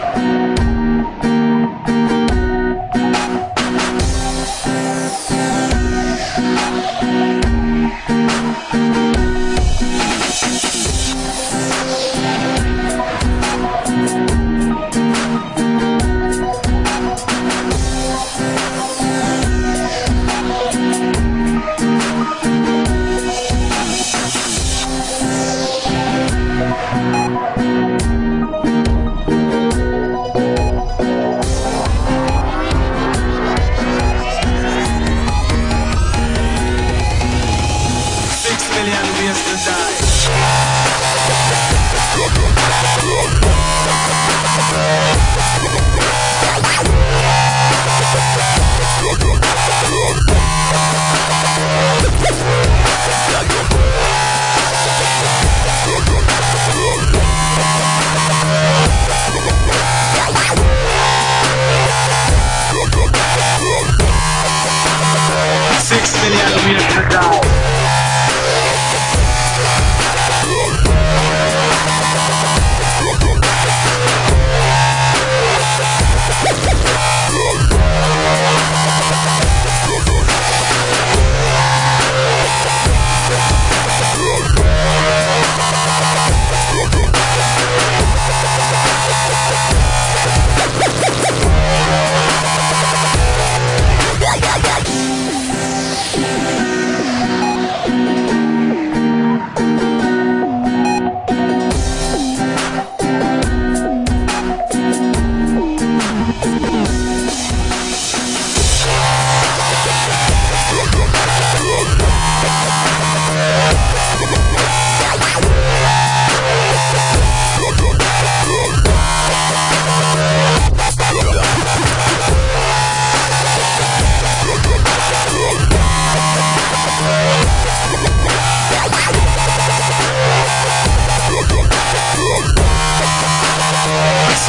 Six Six million ways to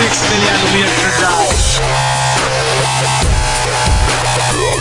million ways to